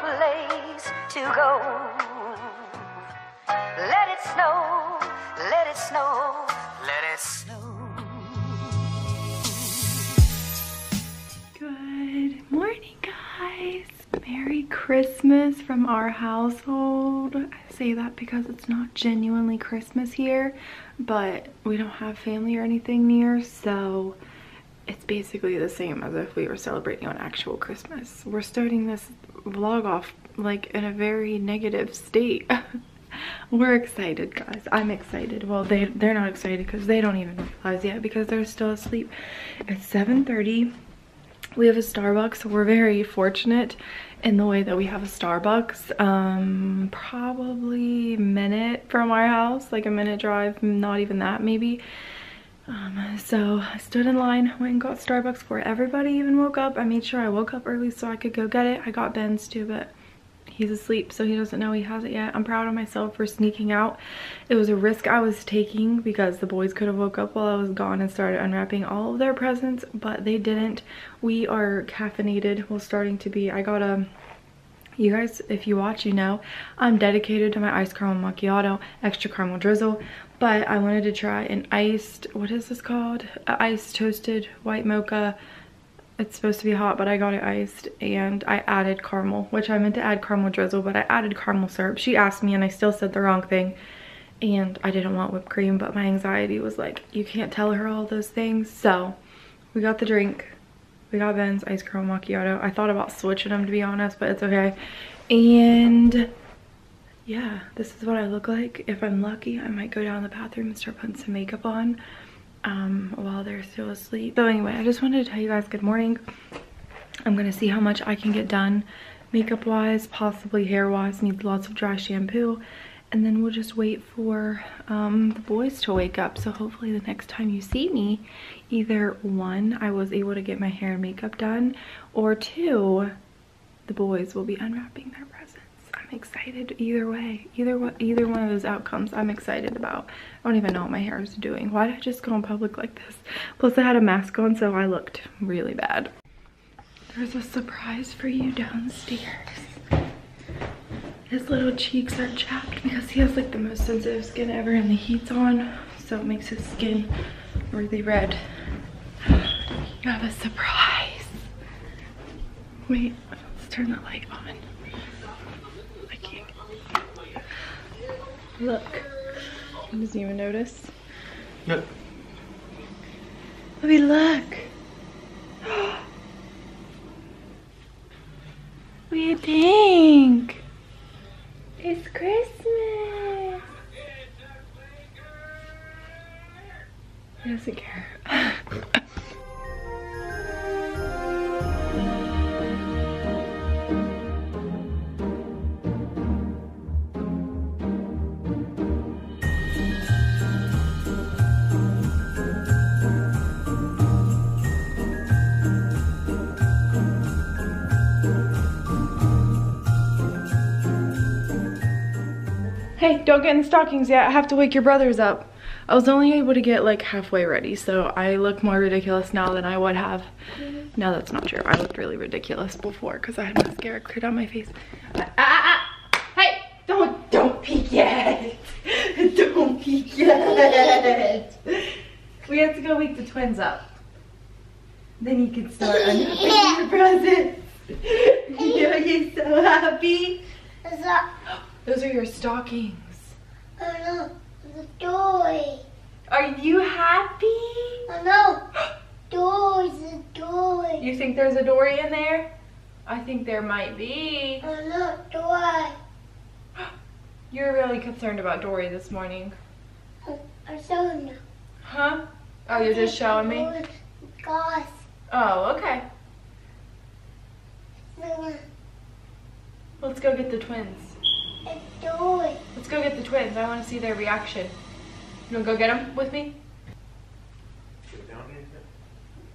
place to go. Let it snow, let it snow, let it snow. Good morning, guys. Merry Christmas from our household. I say that because it's not genuinely Christmas here, but we don't have family or anything near, so it's basically the same as if we were celebrating on actual Christmas. We're starting this vlog off like in a very negative state. We're excited, guys. I'm excited. Well, they, they're not excited because they don't even realize yet because they're still asleep. It's 7.30. We have a Starbucks, we're very fortunate in the way that we have a Starbucks. Um, probably minute from our house, like a minute drive, not even that maybe. Um, so I stood in line, went and got Starbucks before everybody even woke up. I made sure I woke up early so I could go get it. I got Ben's too, but he's asleep so he doesn't know he has it yet. I'm proud of myself for sneaking out. It was a risk I was taking because the boys could have woke up while I was gone and started unwrapping all of their presents, but they didn't. We are caffeinated. Well, starting to be. I got a you guys if you watch you know i'm dedicated to my iced caramel macchiato extra caramel drizzle but I wanted to try an iced, what is this called? A iced toasted white mocha. It's supposed to be hot, but I got it iced and I added caramel, which I meant to add caramel drizzle, but I added caramel syrup. She asked me and I still said the wrong thing and I didn't want whipped cream, but my anxiety was like, you can't tell her all those things. So we got the drink. We got Ben's iced caramel macchiato. I thought about switching them to be honest, but it's okay. And yeah, this is what I look like. If I'm lucky, I might go down the bathroom and start putting some makeup on um, while they're still asleep. So anyway, I just wanted to tell you guys good morning. I'm gonna see how much I can get done makeup wise, possibly hair wise, needs lots of dry shampoo. And then we'll just wait for um, the boys to wake up. So hopefully the next time you see me, either one, I was able to get my hair and makeup done, or two, the boys will be unwrapping their excited either way. Either one, either one of those outcomes I'm excited about. I don't even know what my hair is doing. Why did I just go in public like this? Plus I had a mask on so I looked really bad. There's a surprise for you downstairs. His little cheeks are chapped because he has like the most sensitive skin ever and the heat's on. So it makes his skin really red. You have a surprise. Wait, let's turn the light on. Look. He doesn't even notice. Let me look. what do you think? It's Christmas. He doesn't care. Hey, don't get in the stockings yet. I have to wake your brothers up. I was only able to get like halfway ready, so I look more ridiculous now than I would have. No, that's not true. I looked really ridiculous before because I had mascara cleared on my face. Ah, ah, ah. Hey, don't, don't peek yet. don't peek yet. We have to go wake the twins up. Then you can start unwrapping your presents. Are you're so happy? Those are your stockings. Oh no, the toy. Are you happy? Oh no, doors, the toy. You think there's a dory in there? I think there might be. Oh no, toy. You're really concerned about Dory this morning. I'm showing you. Huh? Oh, you're just showing me? Gosh. Oh, okay. Uh, Let's go get the twins. It's toy. Let's go get the twins. I want to see their reaction. You want to go get them with me?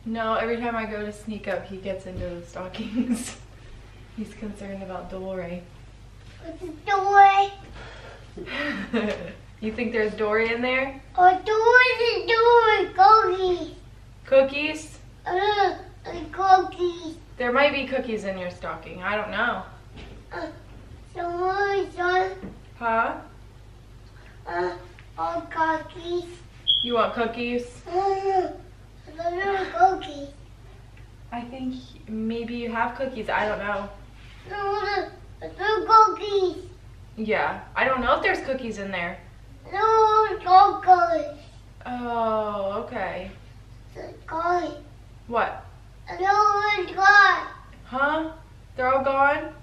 No, every time I go to sneak up, he gets into the stockings. He's concerned about Dory. What's the toy? you think there's Dory in there? Oh, doors, the toy. Cookies. Cookies? Uh, cookies. There might be cookies in your stocking. I don't know. Someone son, Huh? uh, all cookies. You want cookies? Uh, little cookies. I think maybe you have cookies. I don't know. No, little cookies. Yeah, I don't know if there's cookies in there. No cookies. Oh, okay. Cookies. What? No God. Huh? They're all gone?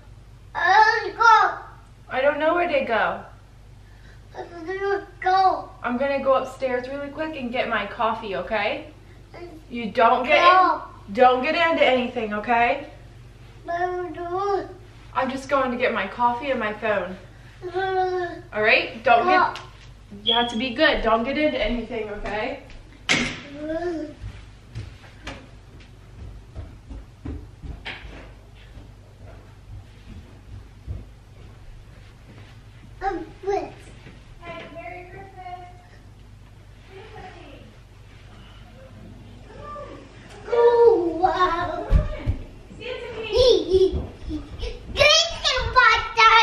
Let's go. I don't know where they go. Let's go. I'm gonna go upstairs really quick and get my coffee, okay? You don't get in, don't get into anything, okay? I'm just going to get my coffee and my phone. All right? Don't get. You have to be good. Don't get into anything, okay? I'm with. Hey, Merry Christmas. Oh, wow. Drink the butter.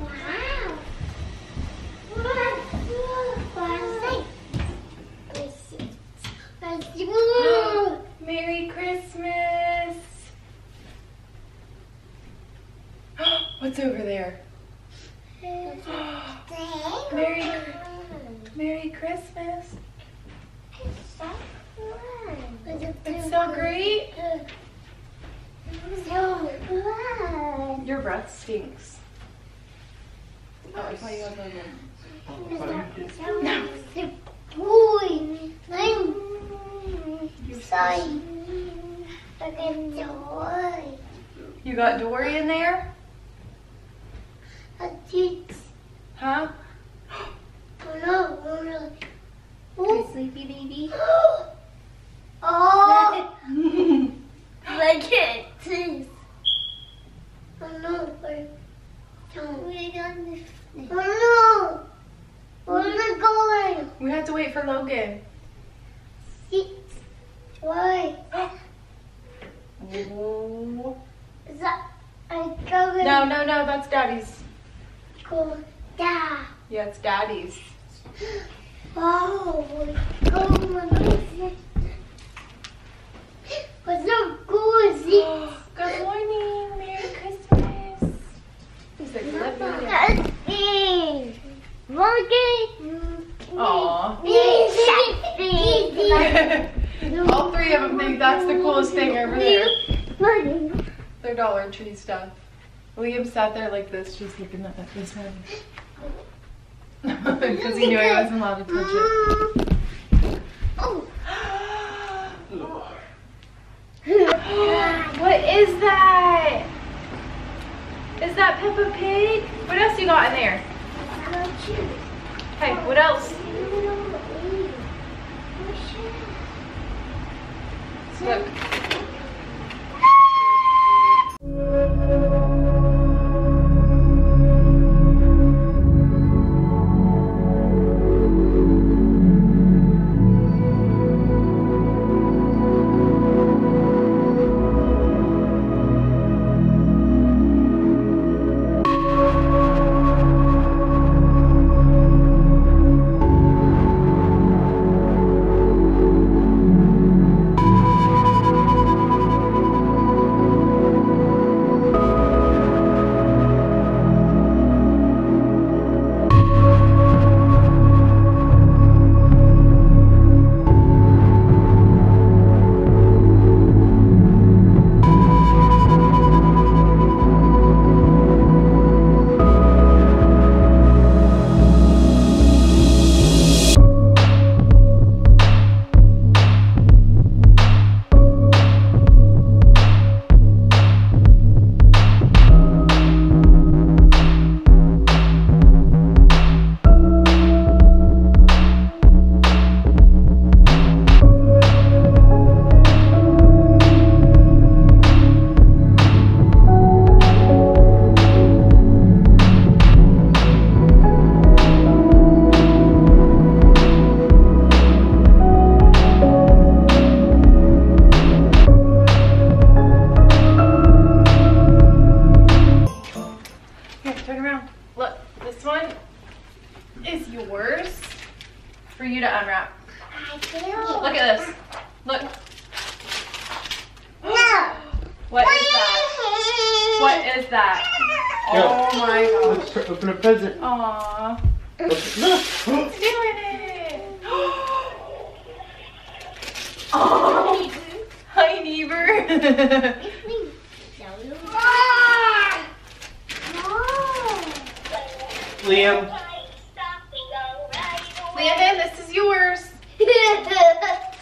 Wow. Merry Christmas. What's over there? Merry, Merry Christmas. It's so great. So good. Your breath stinks. Oh, I thought you had one. Boy, I'm sorry. Look at joy. You got Dory in there? A. Huh? Oh no, oh no. Sleepy baby. Oh. Look at this. Oh no. Oh my goodness. No. Where's it going? We have to wait for Logan. Why? No, Is that I'm going no, no, that's Daddy's. go down? Yeah, it's Daddy's. Oh, go. What's so cozy? Good morning. Merry Christmas. He's like, let me That's me. Monkey. Aw. Easy. All three of them think that's the coolest thing over there. Their Dollar Tree stuff. Liam sat there like this, just looking at this one. Because he knew I wasn't allowed to touch it. Oh. what is that? Is that Peppa Pig? What else you got in there? Hey, what else? Look.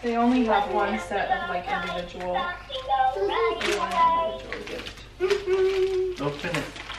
They only have one set of like individual. Open it.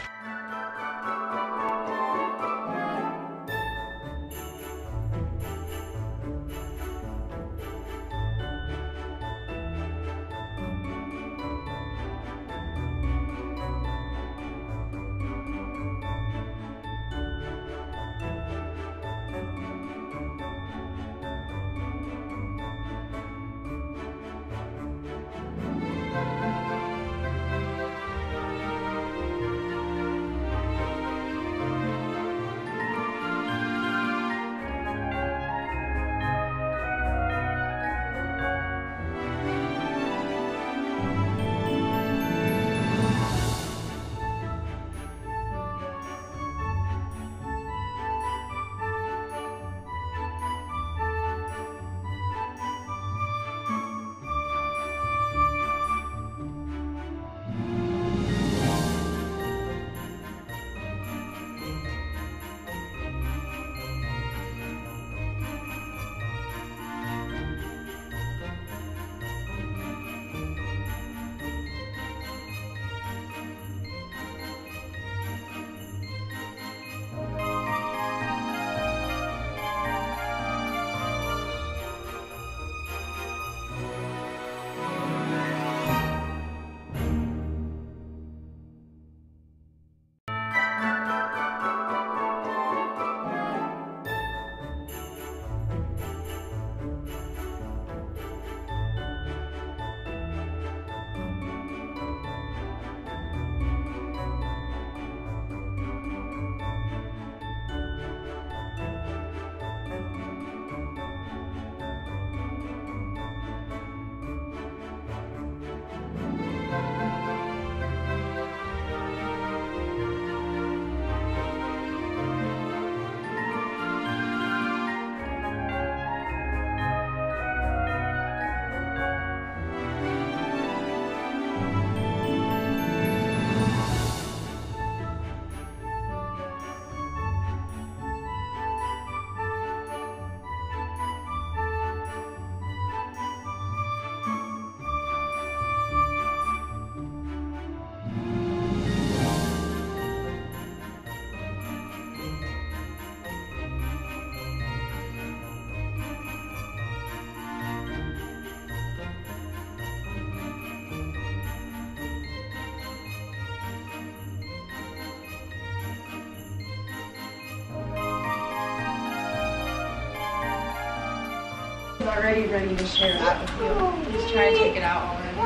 already ready to share that with you. He's try to take it out already.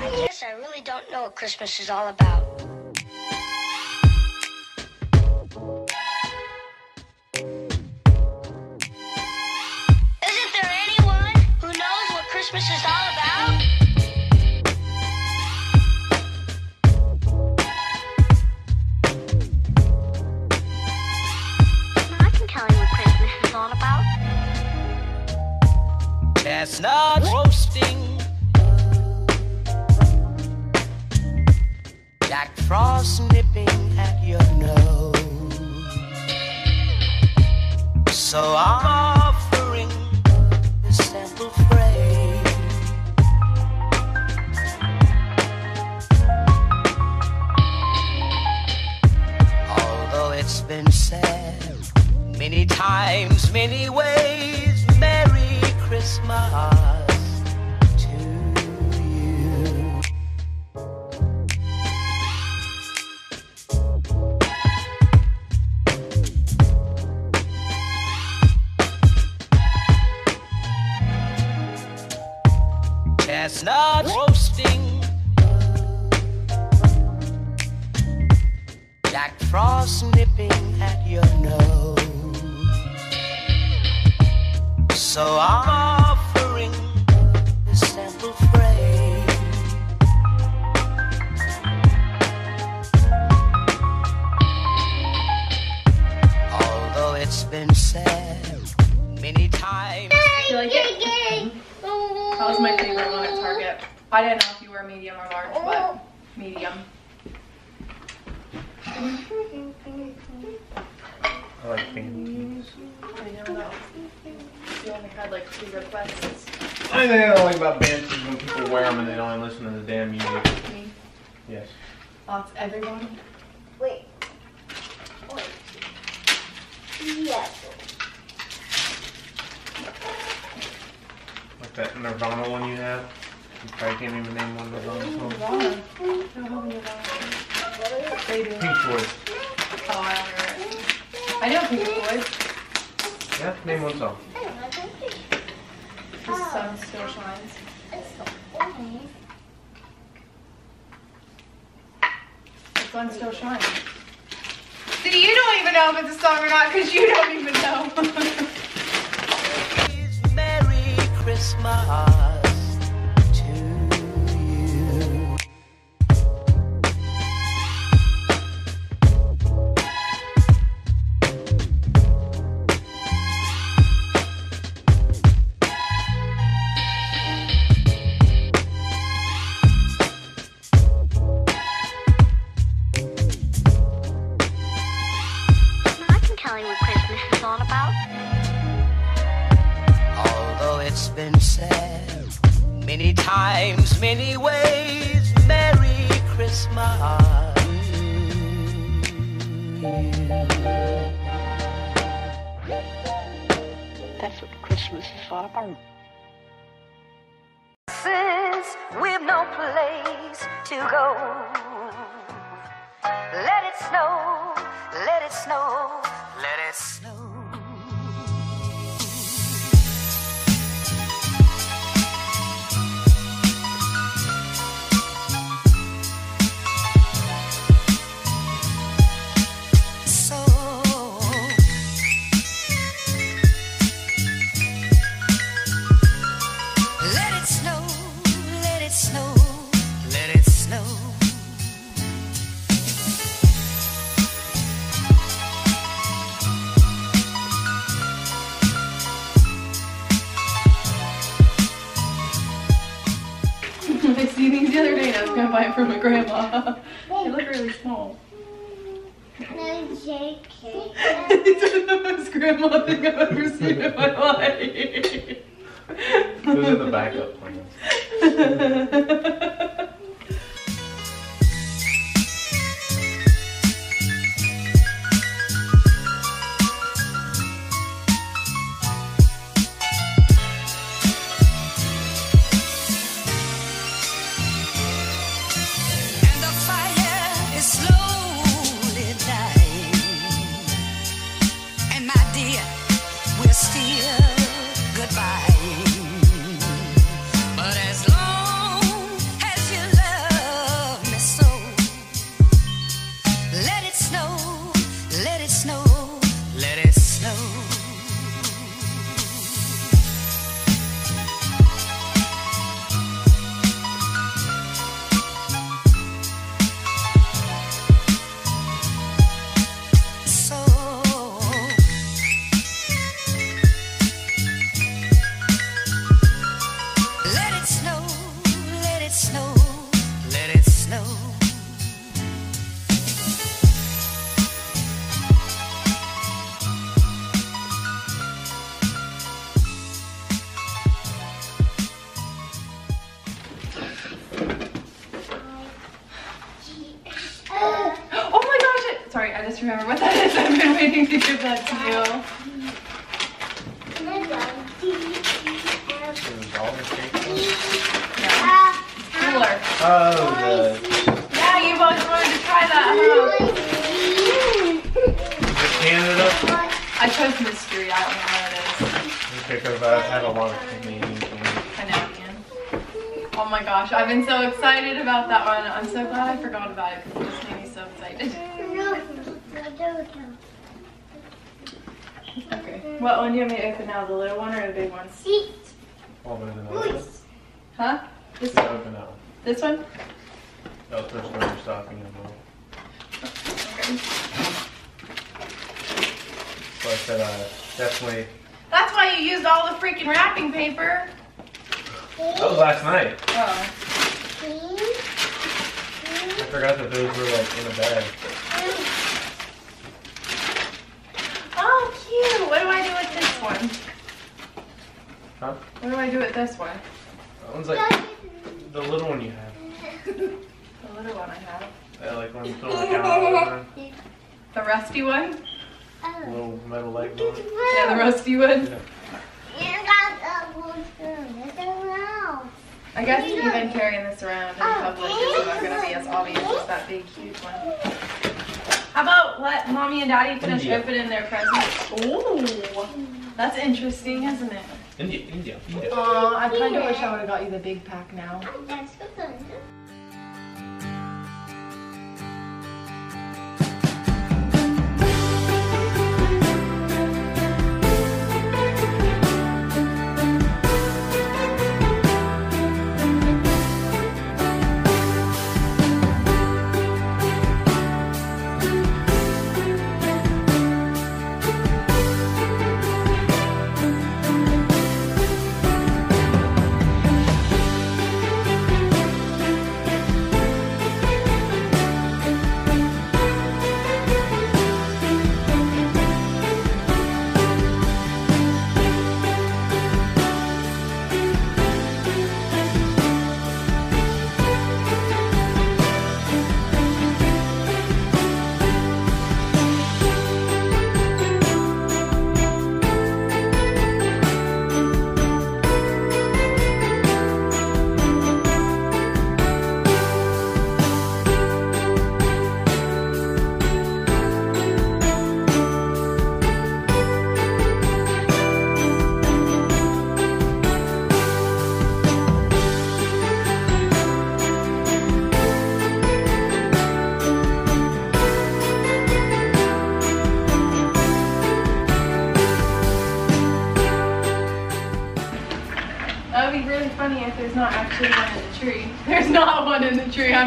I guess I really don't know what Christmas is all about. many ways. Didn't know if you were medium or large, but oh. medium. I like penguins. I know that. You only had like two requests. I think I don't like about bands is when people wear them and they don't even listen to the damn music. Me. Yes. Lots everyone. Wait. Wait. Yes. Like that Nirvana one you have. You probably can't even name one Nirvana song. Nirvana. I don't have Nirvana. They do. Pink Floyd. Oh, I don't know it. I know Pink Floyd. Yeah, name one song. The sun still shines. It's so funny. The sun still shines. See, you don't even know if it's a song or not because you don't even know. Merry Christmas many ways, Merry Christmas. That's what Christmas is all about. Because I've had a lot of Canadian candy. Canadian. Oh my gosh, I've been so excited about that one. I'm so glad I forgot about it because it just made me so excited. Okay. What one do you want me to open now? The little one or the big one? Open it up. Huh? This Yeah, open that one. this one? Was first one you're as well. Okay. So I said, uh, definitely. That's why you used all the freaking wrapping paper. That was last night. Oh. I forgot that those were like in a bag. Oh, cute. What do I do with this one? Huh? What do I do with this one? That one's like the little one you have. The little one I have. Yeah, like when you put on the counter. The rusty one? The little metal leg on it. Yeah, the rusty one. Yeah. You got a blue spoon. It's around. I guess even carrying this around in public is not going to be as obvious as that big, huge one. How about let mommy and daddy finish India. opening their presents? Ooh, that's interesting, isn't it? India, India, India. Aw, I kind of wish I would have got you the big pack now.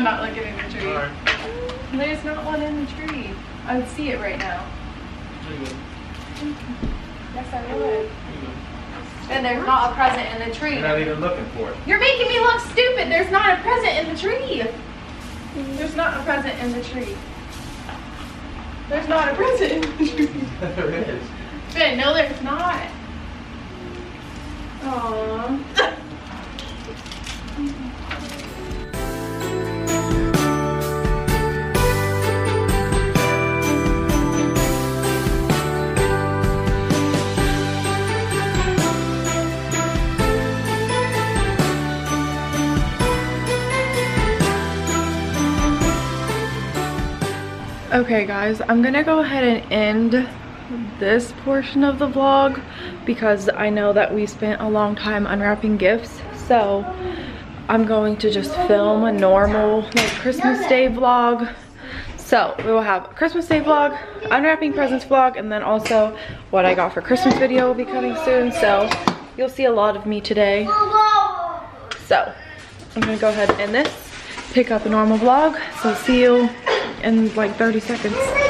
Not looking in the tree. Alright. There's not one in the tree. I would see it right now. Yes, I would. And there's not a present in the tree. You're not even looking for it. You're making me look stupid. There's not a present in the tree. There's not a present in the tree. There's not a present in the tree. there is. Ben, no, there's not. Aww. Okay guys, I'm gonna go ahead and end this portion of the vlog because I know that we spent a long time unwrapping gifts. So I'm going to just film a normal like Christmas Day vlog. So we will have Christmas Day vlog, unwrapping presents vlog, and then also what I got for Christmas video will be coming soon. So you'll see a lot of me today. So I'm gonna go ahead and end this, pick up a normal vlog. So see you in like 30 seconds.